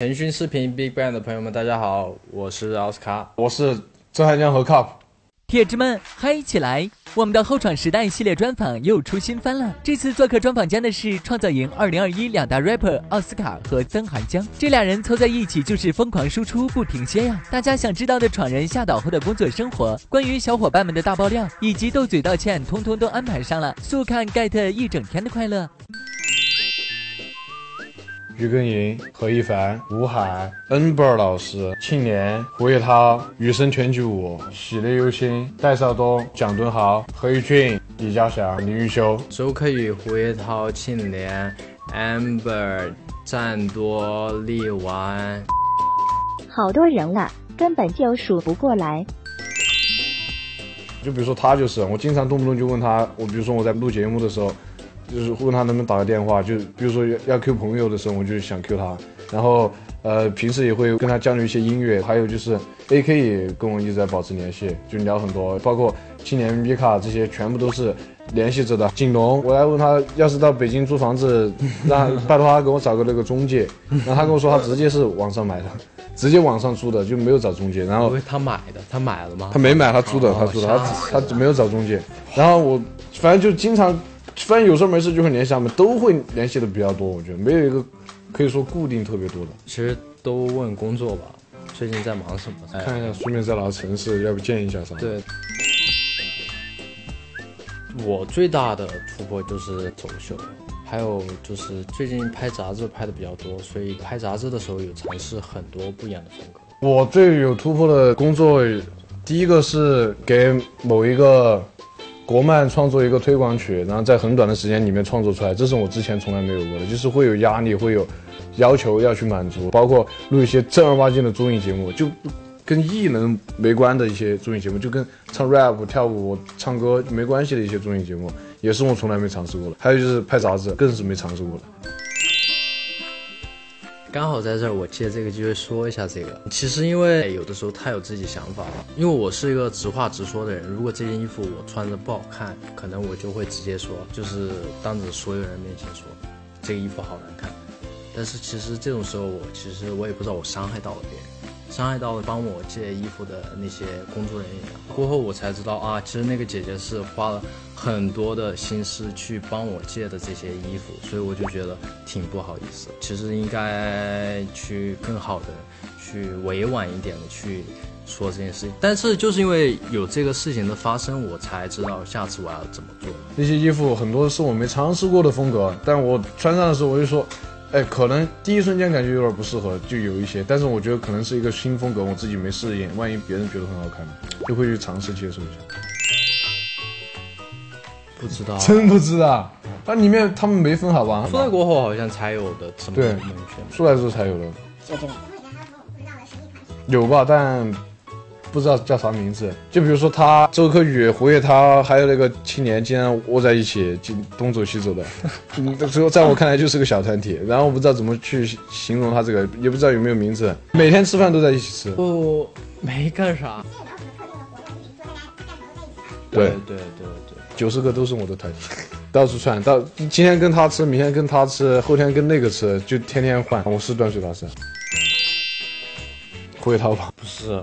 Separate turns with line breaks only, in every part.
腾讯视频 Big Bang 的朋友们，大家好，我是奥斯卡。
我是周汉江和 Cup。
铁子们嗨起来！我们的后闯时代系列专访又出新番了。这次做客专访间的是创造营2021两大 rapper 奥斯卡和曾涵江，这俩人凑在一起就是疯狂输出不停歇呀！大家想知道的闯人下岛后的工作生活，关于小伙伴们的大爆料，以及斗嘴道歉，通通都安排上了。速看 get 一整天的快乐。
于根莹、何一凡、吴海、恩贝尔老师、庆年、胡叶涛、余生全举舞、喜乐忧心、戴少东、蒋敦豪、何玉俊、李嘉祥、林玉修、
周柯宇、胡叶涛、庆年、amber、赞多、力丸，
好多人啊，根本就数不过来。
就比如说他就是，我经常动不动就问他，我比如说我在录节目的时候。就是问他能不能打个电话，就比如说要要 Q 朋友的时候，我就想 Q 他。然后呃，平时也会跟他交流一些音乐，还有就是 AK 也跟我一直在保持联系，就聊很多，包括青年米卡这些，全部都是联系着的。景龙，我来问他，要是到北京租房子，让拜托他给我找个那个中介。然后他跟我说，他直接是网上买的，直接网上租的，就没有找中介。然后
他买的，他买了吗？
他没买，他租的，他租的，他他没有找中介。然后我反正就经常。反正有事没事就会联系他们，都会联系的比较多。我觉得没有一个可以说固定特别多的。
其实都问工作吧，最近在忙什么？
看一下，顺便在哪个城市，要不见一下啥？
对。我最大的突破就是走秀，还有就是最近拍杂志拍的比较多，所以拍杂志的时候有尝试很多不一样的风格。
我最有突破的工作，第一个是给某一个。国漫创作一个推广曲，然后在很短的时间里面创作出来，这是我之前从来没有过的，就是会有压力，会有要求要去满足，包括录一些正儿八经的综艺节目，就跟艺能没关的一些综艺节目，就跟唱 rap、跳舞、唱歌没关系的一些综艺节目，也是我从来没尝试过的。还有就是拍杂志，更是没尝试过的。
刚好在这儿，我借这个机会说一下这个。其实因为有的时候太有自己想法了，因为我是一个直话直说的人。如果这件衣服我穿着不好看，可能我就会直接说，就是当着所有人面前说，这个衣服好难看。但是其实这种时候，我其实我也不知道我伤害到了别人。伤害到了帮我借衣服的那些工作人员，过后我才知道啊，其实那个姐姐是花了很多的心思去帮我借的这些衣服，所以我就觉得挺不好意思。其实应该去更好的、去委婉一点的去说这件事情，但是就是因为有这个事情的发生，我才知道下次我要怎么做。
那些衣服很多是我没尝试过的风格，但我穿上的时候我就说。哎，可能第一瞬间感觉有点不适合，就有一些，但是我觉得可能是一个新风格，我自己没适应，万一别人觉得很好看，就会去尝试接受一下。
不知道，
真不知道，那里面他们没分好吧？
出来过后好像才有的，什么
对，出来之后才有的。有吧，但。不知道叫啥名字，就比如说他周柯宇、胡月涛，还有那个青年，竟然窝在一起，就东走西走的。嗯，最后在我看来就是个小团体。然后我不知道怎么去形容他这个，也不知道有没有名字。每天吃饭都在一起吃。
不，没干啥。
对
对对对，
九十个都是我的团体，到处串，到今天跟他吃，明天跟他吃，后天跟那个吃，就天天换。我是断水大师。胡月涛吧？
不是。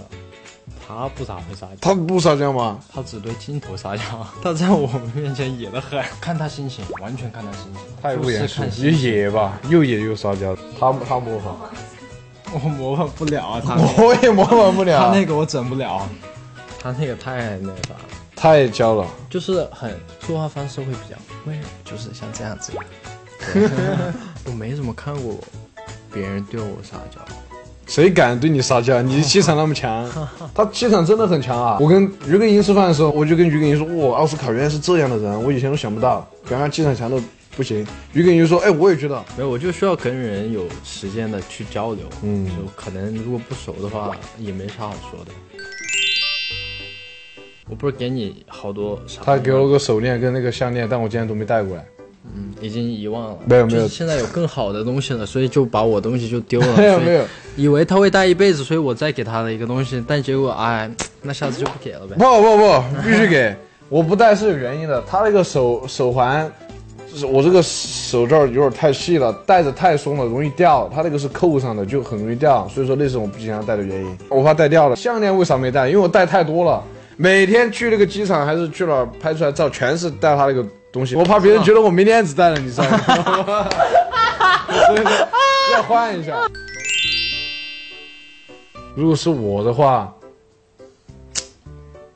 他不咋会撒娇，
他不撒娇吗？
他只对镜头撒娇，他在我们面前野得很，看他心情，完全看他心情。
太不严肃，也野吧，又野又撒娇。他他模仿，
我模仿不了啊，他
我也模仿不了，
他那个我整不了，他那个太那啥，
太娇了，
就是很说话方式会比较温柔，就是像这样子。我 没怎么看过别人对我撒娇。
谁敢对你撒娇？你气场那么强，他气场真的很强啊！我跟于根英吃饭的时候，我就跟于根英说：“哇，奥斯卡原来是这样的人，我以前都想不到，原来气场强的不行。”于根英说：“哎，我也觉得，
没有，我就需要跟人有时间的去交流，嗯，就可能如果不熟的话，也没啥好说的。”我不是给你好多啥？
他给我个手链跟那个项链，但我今天都没带过来。
嗯，已经遗忘了。
没有没有，
现在有更好的东西了，所以就把我东西就丢了。
没有没有，
以为他会带一辈子，所以我再给他的一个东西，但结果哎，那下次就不给了呗。
不不不，必须给！我不戴是有原因的。他那个手手环我这个手这儿有点太细了，戴着太松了，容易掉。他那个是扣上的，就很容易掉。所以说那是我不经常戴的原因，我怕戴掉了。项链为啥没戴？因为我戴太多了，每天去那个机场还是去哪儿拍出来照，全是戴他那个东西。我怕别人觉得我没链子戴了，你知道吗？所以说要换一下。如果是我的话，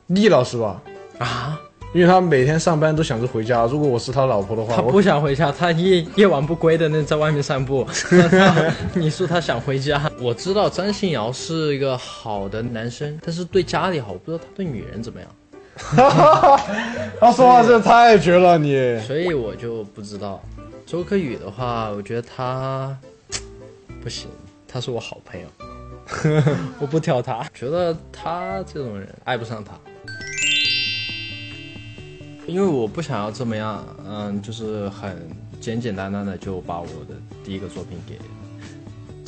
厉老师吧，
啊，
因为他每天上班都想着回家。如果我是他老婆的话，
他
我
不想回家，他夜夜晚不归的那在外面散步。你说他想回家？我知道张信尧是一个好的男生，但是对家里好，我不知道他对女人怎么样，
他说话真的太绝了，你。
所以我就不知道。周柯宇的话，我觉得他不行，他是我好朋友，我不挑他，觉得他这种人爱不上他。因为我不想要这么样，嗯，就是很简简单单的就把我的第一个作品给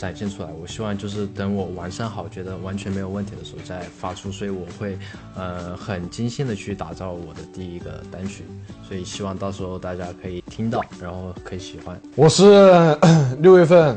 展现出来。我希望就是等我完善好，觉得完全没有问题的时候再发出。所以我会，呃，很精心的去打造我的第一个单曲。所以希望到时候大家可以听到，然后可以喜欢。
我是 六月份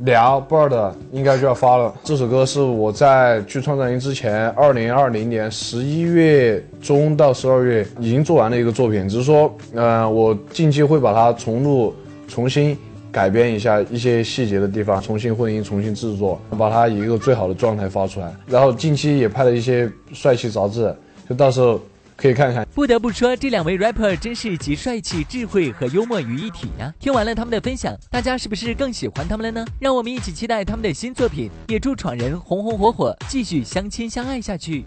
聊 bird 应该就要发了。这首歌是我在去创造营之前，二零二零年十一月中到十二月已经做完的一个作品，只是说，呃，我近期会把它重录、重新改编一下一些细节的地方，重新混音、重新制作，把它以一个最好的状态发出来。然后近期也拍了一些帅气杂志，就到时候可以看看。
不得不说，这两位 rapper 真是集帅气、智慧和幽默于一体呀！听完了他们的分享，大家是不是更喜欢他们了呢？让我们一起期待他们的新作品，也祝闯人红红火火，继续相亲相爱下去。